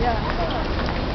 Yeah.